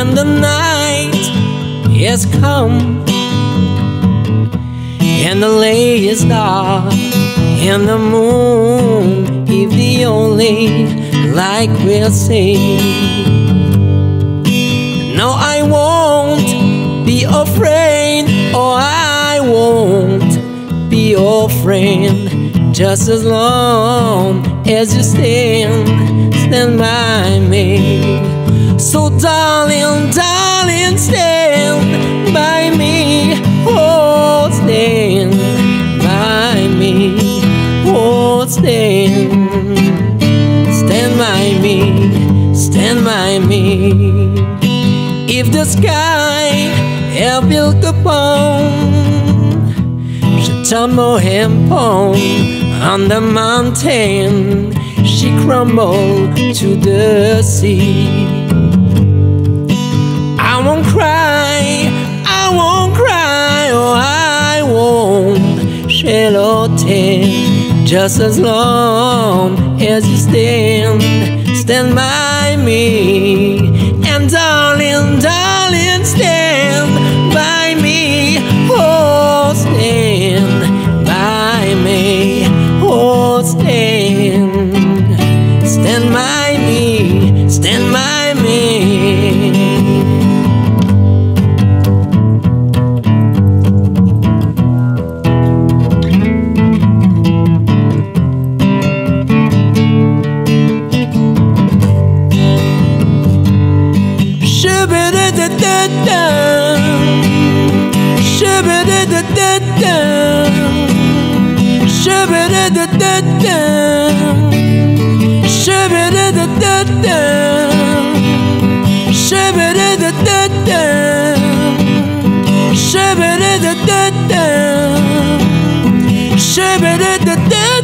when the night has come and the lake is dark and the moon is the only light we'll see. No, I won't be afraid, or I won't be your friend, just as long as you stand, stand by me. So, darling, darling, stand by me. Oh, stand by me. Oh, stand, stand by me. Stand by me. If the sky ever built upon should tumble and fall on the mountain, she crumbled to the sea. Won't shed. Just as long as you stand, stand by me. And darling, darling, stand by me. Oh, stand by me. Oh, stand, stand by Shabba-da-da-da-da